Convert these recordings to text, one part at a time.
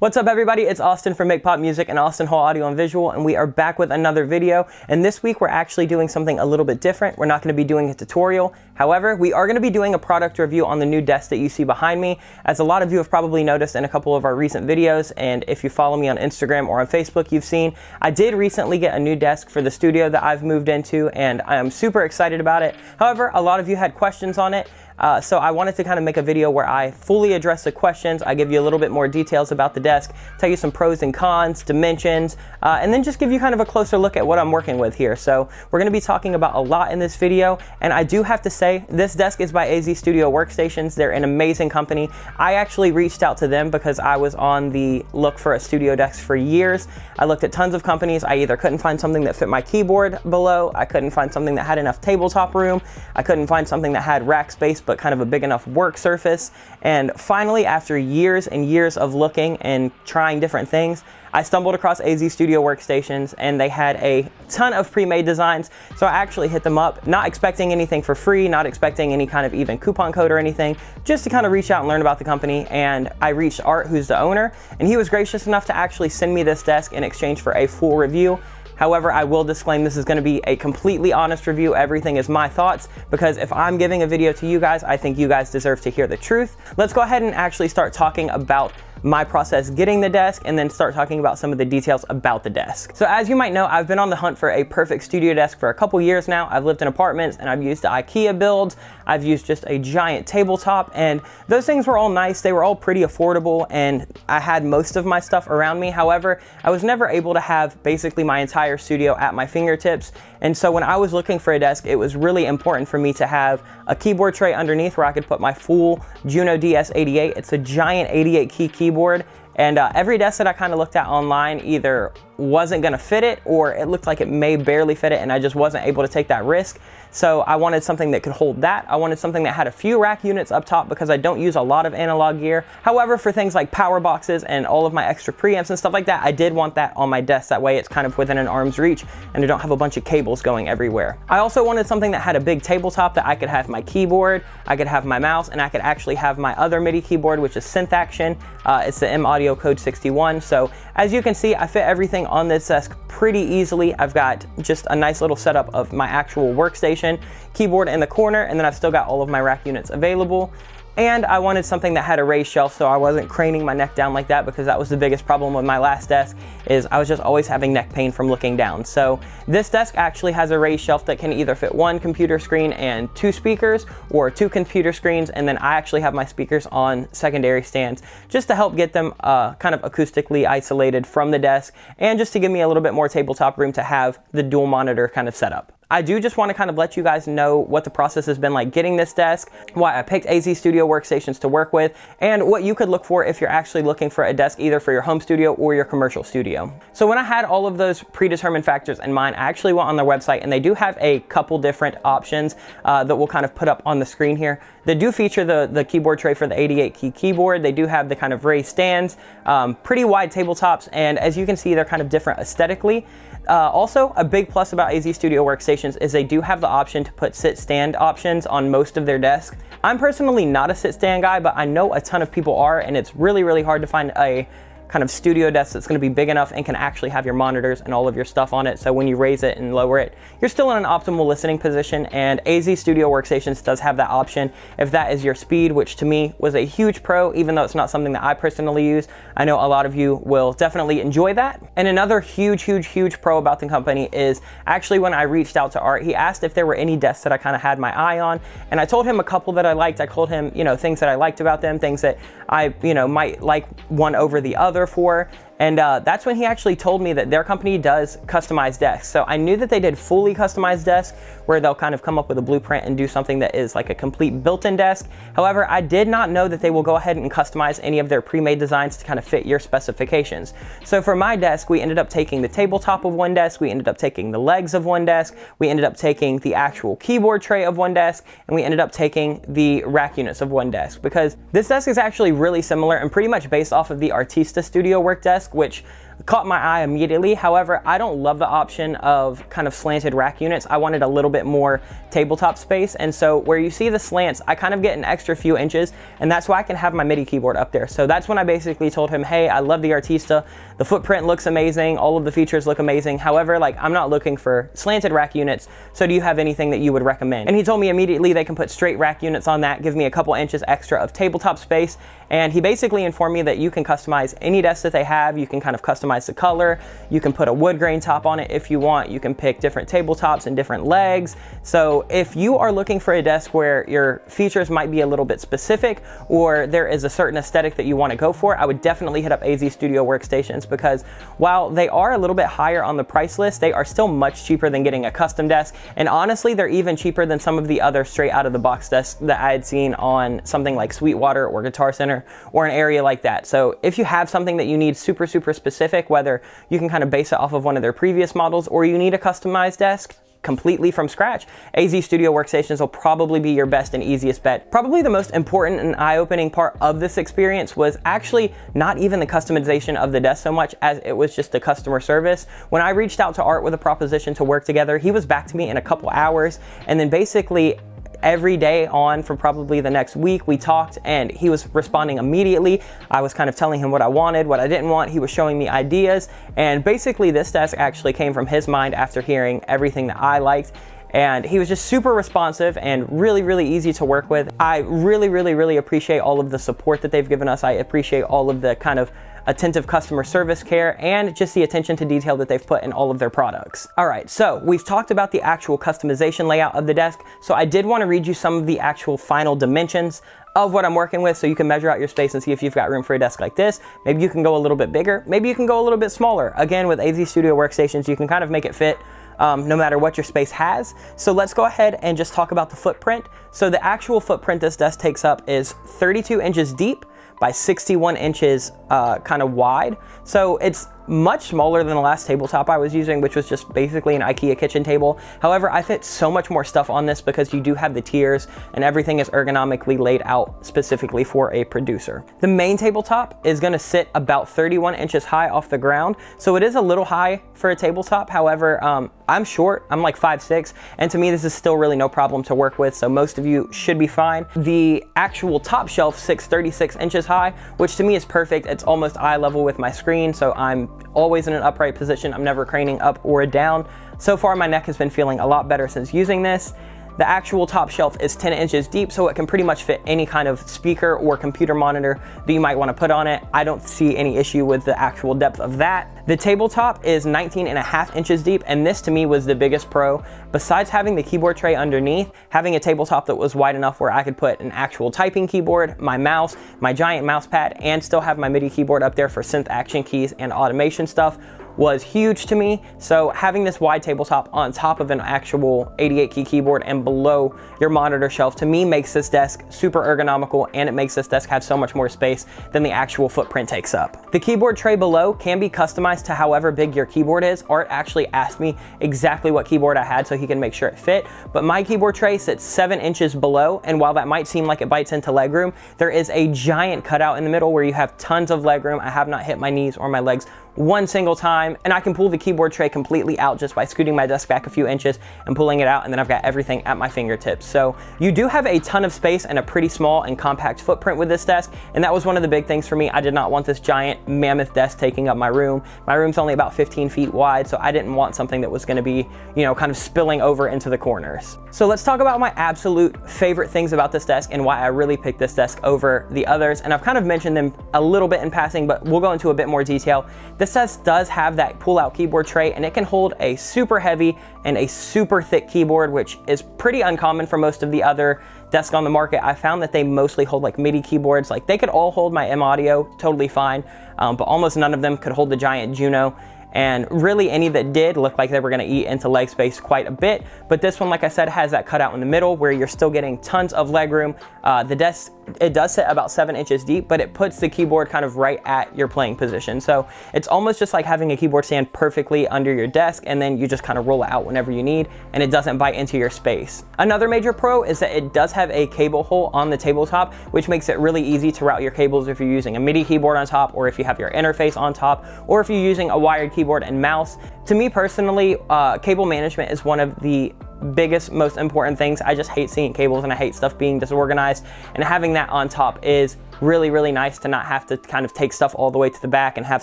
What's up everybody, it's Austin from Make Pop Music and Austin Hull Audio and Visual and we are back with another video and this week we're actually doing something a little bit different. We're not going to be doing a tutorial. However, we are going to be doing a product review on the new desk that you see behind me as a lot of you have probably noticed in a couple of our recent videos and if you follow me on Instagram or on Facebook you've seen I did recently get a new desk for the studio that I've moved into and I am super excited about it. However, a lot of you had questions on it uh, so I wanted to kind of make a video where I fully address the questions. I give you a little bit more details about the desk, tell you some pros and cons, dimensions, uh, and then just give you kind of a closer look at what I'm working with here. So we're going to be talking about a lot in this video. And I do have to say, this desk is by AZ Studio Workstations. They're an amazing company. I actually reached out to them because I was on the look for a studio desk for years. I looked at tons of companies. I either couldn't find something that fit my keyboard below. I couldn't find something that had enough tabletop room. I couldn't find something that had rack space but kind of a big enough work surface. And finally, after years and years of looking and trying different things, I stumbled across AZ Studio Workstations and they had a ton of pre-made designs. So I actually hit them up, not expecting anything for free, not expecting any kind of even coupon code or anything, just to kind of reach out and learn about the company. And I reached Art, who's the owner, and he was gracious enough to actually send me this desk in exchange for a full review. However, I will disclaim this is going to be a completely honest review. Everything is my thoughts because if I'm giving a video to you guys, I think you guys deserve to hear the truth. Let's go ahead and actually start talking about my process getting the desk, and then start talking about some of the details about the desk. So as you might know, I've been on the hunt for a perfect studio desk for a couple years now. I've lived in apartments and I've used the IKEA builds. I've used just a giant tabletop and those things were all nice. They were all pretty affordable and I had most of my stuff around me. However, I was never able to have basically my entire studio at my fingertips. And so when I was looking for a desk, it was really important for me to have a keyboard tray underneath where I could put my full Juno DS88. It's a giant 88 key keyboard keyboard. And uh, every desk that I kind of looked at online either wasn't gonna fit it or it looked like it may barely fit it and I just wasn't able to take that risk. So I wanted something that could hold that. I wanted something that had a few rack units up top because I don't use a lot of analog gear. However, for things like power boxes and all of my extra preamps and stuff like that, I did want that on my desk. That way it's kind of within an arm's reach and I don't have a bunch of cables going everywhere. I also wanted something that had a big tabletop that I could have my keyboard, I could have my mouse, and I could actually have my other MIDI keyboard, which is Synth Action. Uh, it's the M Audio Code 61. So as you can see, I fit everything on this desk pretty easily. I've got just a nice little setup of my actual workstation, keyboard in the corner, and then I've still got all of my rack units available. And I wanted something that had a raised shelf so I wasn't craning my neck down like that because that was the biggest problem with my last desk is I was just always having neck pain from looking down. So this desk actually has a raised shelf that can either fit one computer screen and two speakers or two computer screens and then I actually have my speakers on secondary stands just to help get them uh, kind of acoustically isolated from the desk and just to give me a little bit more tabletop room to have the dual monitor kind of set up. I do just want to kind of let you guys know what the process has been like getting this desk, why I picked AZ Studio workstations to work with, and what you could look for if you're actually looking for a desk either for your home studio or your commercial studio. So when I had all of those predetermined factors in mind, I actually went on their website and they do have a couple different options uh, that we'll kind of put up on the screen here. They do feature the, the keyboard tray for the 88 key keyboard. They do have the kind of raised stands, um, pretty wide tabletops, and as you can see, they're kind of different aesthetically. Uh, also, a big plus about AZ Studio workstations is they do have the option to put sit stand options on most of their desks. I'm personally not a sit stand guy, but I know a ton of people are, and it's really, really hard to find a kind of studio desk that's going to be big enough and can actually have your monitors and all of your stuff on it. So when you raise it and lower it, you're still in an optimal listening position. And AZ Studio Workstations does have that option if that is your speed, which to me was a huge pro, even though it's not something that I personally use. I know a lot of you will definitely enjoy that. And another huge, huge, huge pro about the company is actually when I reached out to Art, he asked if there were any desks that I kind of had my eye on. And I told him a couple that I liked. I told him, you know, things that I liked about them, things that I, you know, might like one over the other for. And uh, that's when he actually told me that their company does customized desks. So I knew that they did fully customized desks where they'll kind of come up with a blueprint and do something that is like a complete built-in desk. However, I did not know that they will go ahead and customize any of their pre-made designs to kind of fit your specifications. So for my desk, we ended up taking the tabletop of one desk, we ended up taking the legs of one desk, we ended up taking the actual keyboard tray of one desk, and we ended up taking the rack units of one desk because this desk is actually really similar and pretty much based off of the Artista Studio work desk which caught my eye immediately. However, I don't love the option of kind of slanted rack units. I wanted a little bit more tabletop space. And so where you see the slants, I kind of get an extra few inches and that's why I can have my MIDI keyboard up there. So that's when I basically told him, hey, I love the Artista. The footprint looks amazing. All of the features look amazing. However, like I'm not looking for slanted rack units. So do you have anything that you would recommend? And he told me immediately they can put straight rack units on that, give me a couple inches extra of tabletop space. And he basically informed me that you can customize any desk that they have. You can kind of customize the color. You can put a wood grain top on it if you want. You can pick different tabletops and different legs. So if you are looking for a desk where your features might be a little bit specific or there is a certain aesthetic that you want to go for, I would definitely hit up AZ Studio Workstations because while they are a little bit higher on the price list, they are still much cheaper than getting a custom desk. And honestly, they're even cheaper than some of the other straight out of the box desks that I had seen on something like Sweetwater or Guitar Center or an area like that. So if you have something that you need super, super specific, whether you can kind of base it off of one of their previous models or you need a customized desk, completely from scratch, AZ Studio Workstations will probably be your best and easiest bet. Probably the most important and eye-opening part of this experience was actually not even the customization of the desk so much as it was just the customer service. When I reached out to Art with a proposition to work together, he was back to me in a couple hours and then basically every day on for probably the next week. We talked and he was responding immediately. I was kind of telling him what I wanted, what I didn't want. He was showing me ideas. And basically, this desk actually came from his mind after hearing everything that I liked and he was just super responsive and really, really easy to work with. I really, really, really appreciate all of the support that they've given us. I appreciate all of the kind of attentive customer service care, and just the attention to detail that they've put in all of their products. All right, so we've talked about the actual customization layout of the desk, so I did wanna read you some of the actual final dimensions of what I'm working with so you can measure out your space and see if you've got room for a desk like this. Maybe you can go a little bit bigger, maybe you can go a little bit smaller. Again, with AZ Studio workstations, you can kind of make it fit um, no matter what your space has. So let's go ahead and just talk about the footprint. So the actual footprint this desk takes up is 32 inches deep by 61 inches uh, kind of wide. So it's much smaller than the last tabletop I was using, which was just basically an IKEA kitchen table. However, I fit so much more stuff on this because you do have the tiers and everything is ergonomically laid out specifically for a producer. The main tabletop is gonna sit about 31 inches high off the ground. So it is a little high for a tabletop. However, um, I'm short, I'm like 5'6", and to me this is still really no problem to work with, so most of you should be fine. The actual top shelf sits 36 inches high, which to me is perfect. It's almost eye level with my screen, so I'm always in an upright position. I'm never craning up or down. So far, my neck has been feeling a lot better since using this. The actual top shelf is 10 inches deep, so it can pretty much fit any kind of speaker or computer monitor that you might wanna put on it. I don't see any issue with the actual depth of that. The tabletop is 19 and a half inches deep, and this to me was the biggest pro. Besides having the keyboard tray underneath, having a tabletop that was wide enough where I could put an actual typing keyboard, my mouse, my giant mouse pad, and still have my MIDI keyboard up there for synth action keys and automation stuff was huge to me. So having this wide tabletop on top of an actual 88 key keyboard and below your monitor shelf to me makes this desk super ergonomical and it makes this desk have so much more space than the actual footprint takes up. The keyboard tray below can be customized to however big your keyboard is. Art actually asked me exactly what keyboard I had so he can make sure it fit, but my keyboard tray sits seven inches below and while that might seem like it bites into legroom, there is a giant cutout in the middle where you have tons of legroom. I have not hit my knees or my legs one single time and I can pull the keyboard tray completely out just by scooting my desk back a few inches and pulling it out and then I've got everything at my fingertips. So you do have a ton of space and a pretty small and compact footprint with this desk and that was one of the big things for me. I did not want this giant mammoth desk taking up my room. My room's only about 15 feet wide so I didn't want something that was going to be, you know, kind of spilling over into the corners. So let's talk about my absolute favorite things about this desk and why I really picked this desk over the others and I've kind of mentioned them a little bit in passing but we'll go into a bit more detail. This desk does have that pull-out keyboard tray and it can hold a super heavy and a super thick keyboard, which is pretty uncommon for most of the other desks on the market. I found that they mostly hold like MIDI keyboards. Like they could all hold my M Audio totally fine, um, but almost none of them could hold the giant Juno and really any that did looked like they were gonna eat into leg space quite a bit. But this one, like I said, has that cutout in the middle where you're still getting tons of leg room. Uh, the desk it does sit about seven inches deep, but it puts the keyboard kind of right at your playing position. So it's almost just like having a keyboard stand perfectly under your desk and then you just kind of roll it out whenever you need and it doesn't bite into your space. Another major pro is that it does have a cable hole on the tabletop, which makes it really easy to route your cables if you're using a MIDI keyboard on top or if you have your interface on top or if you're using a wired keyboard and mouse. To me personally, uh, cable management is one of the biggest, most important things. I just hate seeing cables and I hate stuff being disorganized. And having that on top is really, really nice to not have to kind of take stuff all the way to the back and have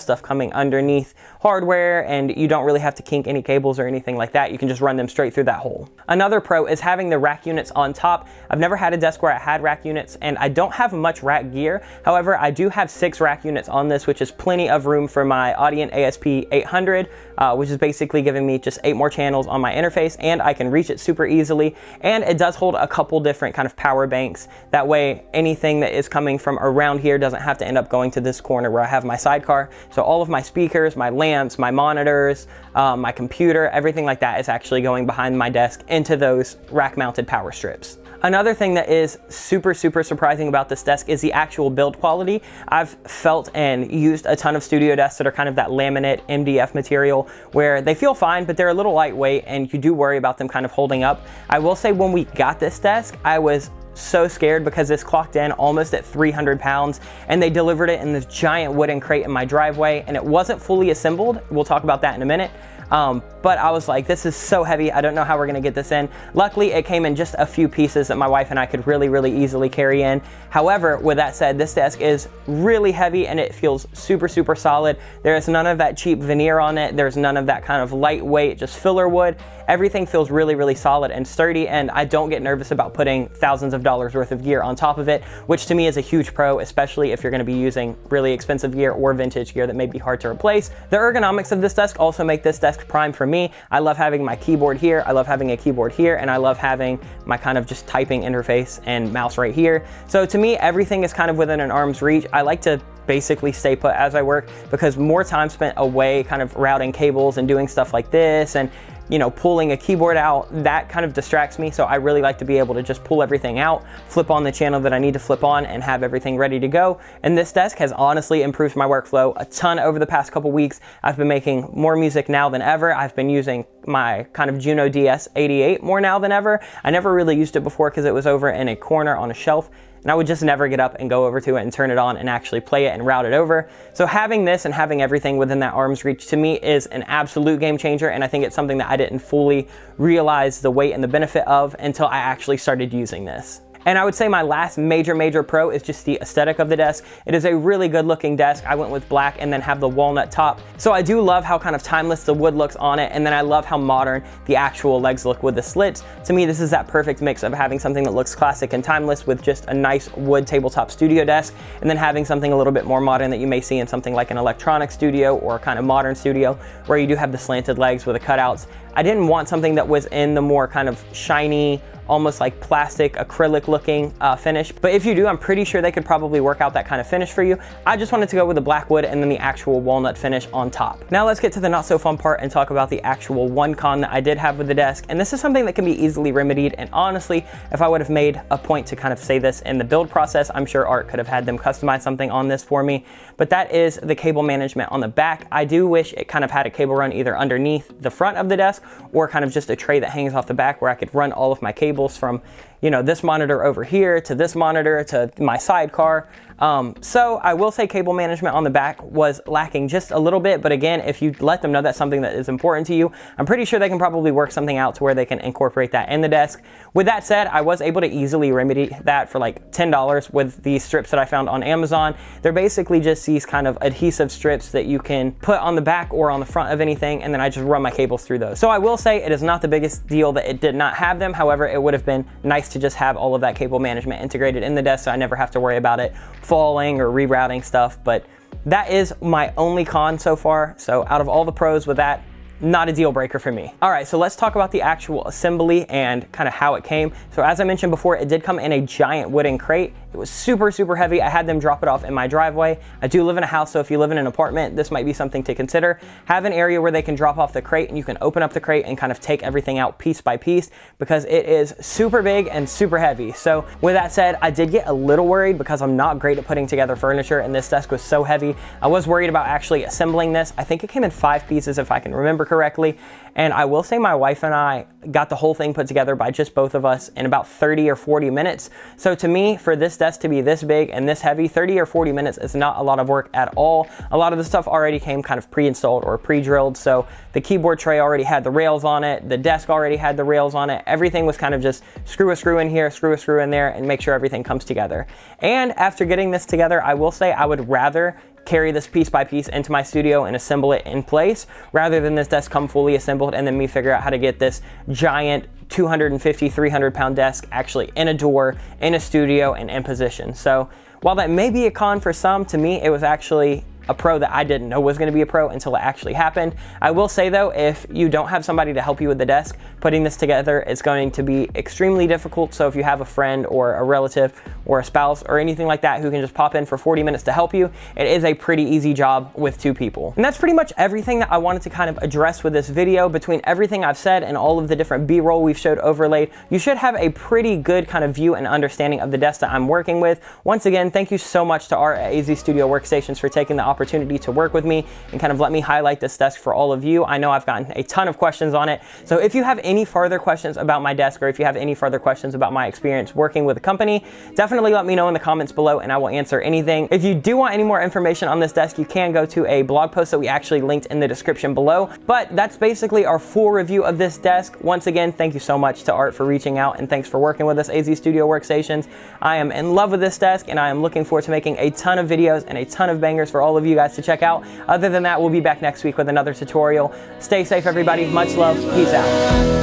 stuff coming underneath hardware and you don't really have to kink any cables or anything like that. You can just run them straight through that hole. Another pro is having the rack units on top. I've never had a desk where I had rack units and I don't have much rack gear. However, I do have six rack units on this, which is plenty of room for my Audient ASP 800, uh, which is basically giving me just eight more channels on my interface and I can reach it super easily. And it does hold a couple different kind of power banks. That way, anything that is coming from around here doesn't have to end up going to this corner where I have my sidecar. So all of my speakers, my lamps, my monitors, um, my computer, everything like that is actually going behind my desk into those rack mounted power strips. Another thing that is super, super surprising about this desk is the actual build quality. I've felt and used a ton of studio desks that are kind of that laminate MDF material where they feel fine, but they're a little lightweight and you do worry about them kind of holding up. I will say when we got this desk, I was so scared because this clocked in almost at 300 pounds and they delivered it in this giant wooden crate in my driveway and it wasn't fully assembled. We'll talk about that in a minute. Um, but I was like, this is so heavy. I don't know how we're gonna get this in. Luckily, it came in just a few pieces that my wife and I could really, really easily carry in. However, with that said, this desk is really heavy and it feels super, super solid. There is none of that cheap veneer on it. There's none of that kind of lightweight, just filler wood. Everything feels really, really solid and sturdy, and I don't get nervous about putting thousands of dollars worth of gear on top of it, which to me is a huge pro, especially if you're gonna be using really expensive gear or vintage gear that may be hard to replace. The ergonomics of this desk also make this desk prime for me. I love having my keyboard here, I love having a keyboard here, and I love having my kind of just typing interface and mouse right here. So to me, everything is kind of within an arm's reach. I like to basically stay put as I work because more time spent away kind of routing cables and doing stuff like this and you know, pulling a keyboard out, that kind of distracts me. So I really like to be able to just pull everything out, flip on the channel that I need to flip on and have everything ready to go. And this desk has honestly improved my workflow a ton over the past couple weeks. I've been making more music now than ever. I've been using my kind of Juno DS88 more now than ever. I never really used it before because it was over in a corner on a shelf and I would just never get up and go over to it and turn it on and actually play it and route it over. So having this and having everything within that arm's reach to me is an absolute game changer and I think it's something that I didn't fully realize the weight and the benefit of until I actually started using this. And I would say my last major, major pro is just the aesthetic of the desk. It is a really good looking desk. I went with black and then have the walnut top. So I do love how kind of timeless the wood looks on it. And then I love how modern the actual legs look with the slits. To me, this is that perfect mix of having something that looks classic and timeless with just a nice wood tabletop studio desk. And then having something a little bit more modern that you may see in something like an electronic studio or kind of modern studio where you do have the slanted legs with the cutouts. I didn't want something that was in the more kind of shiny, almost like plastic acrylic looking uh, finish. But if you do, I'm pretty sure they could probably work out that kind of finish for you. I just wanted to go with the black wood and then the actual walnut finish on top. Now let's get to the not so fun part and talk about the actual one con that I did have with the desk. And this is something that can be easily remedied. And honestly, if I would have made a point to kind of say this in the build process, I'm sure Art could have had them customize something on this for me. But that is the cable management on the back. I do wish it kind of had a cable run either underneath the front of the desk or kind of just a tray that hangs off the back where I could run all of my cables cables from, you know, this monitor over here to this monitor to my sidecar. Um, so I will say cable management on the back was lacking just a little bit, but again, if you let them know that's something that is important to you, I'm pretty sure they can probably work something out to where they can incorporate that in the desk. With that said, I was able to easily remedy that for like $10 with these strips that I found on Amazon. They're basically just these kind of adhesive strips that you can put on the back or on the front of anything, and then I just run my cables through those. So I will say it is not the biggest deal that it did not have them. However, it would have been nice to just have all of that cable management integrated in the desk so I never have to worry about it falling or rerouting stuff. But that is my only con so far. So out of all the pros with that, not a deal breaker for me. All right, so let's talk about the actual assembly and kind of how it came. So as I mentioned before, it did come in a giant wooden crate It was super, super heavy. I had them drop it off in my driveway. I do live in a house, so if you live in an apartment, this might be something to consider. Have an area where they can drop off the crate and you can open up the crate and kind of take everything out piece by piece because it is super big and super heavy. So with that said, I did get a little worried because I'm not great at putting together furniture and this desk was so heavy. I was worried about actually assembling this. I think it came in five pieces if I can remember correctly. And I will say my wife and I got the whole thing put together by just both of us in about 30 or 40 minutes. So to me, for this to be this big and this heavy, 30 or 40 minutes is not a lot of work at all. A lot of the stuff already came kind of pre-installed or pre-drilled. So the keyboard tray already had the rails on it. The desk already had the rails on it. Everything was kind of just screw a screw in here, screw a screw in there, and make sure everything comes together. And after getting this together, I will say I would rather carry this piece by piece into my studio and assemble it in place rather than this desk come fully assembled and then me figure out how to get this giant 250, 300 pound desk actually in a door, in a studio, and in position. So while that may be a con for some, to me, it was actually a pro that I didn't know was going to be a pro until it actually happened. I will say though, if you don't have somebody to help you with the desk, putting this together is going to be extremely difficult. So if you have a friend or a relative or a spouse or anything like that who can just pop in for 40 minutes to help you, it is a pretty easy job with two people. And that's pretty much everything that I wanted to kind of address with this video. Between everything I've said and all of the different B-roll we've showed overlaid, you should have a pretty good kind of view and understanding of the desk that I'm working with. Once again, thank you so much to our AZ Studio Workstations for taking the opportunity to work with me and kind of let me highlight this desk for all of you. I know I've gotten a ton of questions on it. So if you have any further questions about my desk or if you have any further questions about my experience working with the company, definitely let me know in the comments below and I will answer anything. If you do want any more information on this desk, you can go to a blog post that we actually linked in the description below. But that's basically our full review of this desk. Once again, thank you so much to Art for reaching out and thanks for working with us, AZ Studio Workstations. I am in love with this desk and I am looking forward to making a ton of videos and a ton of bangers for all of of you guys to check out. Other than that, we'll be back next week with another tutorial. Stay safe, everybody. Much love. Peace out.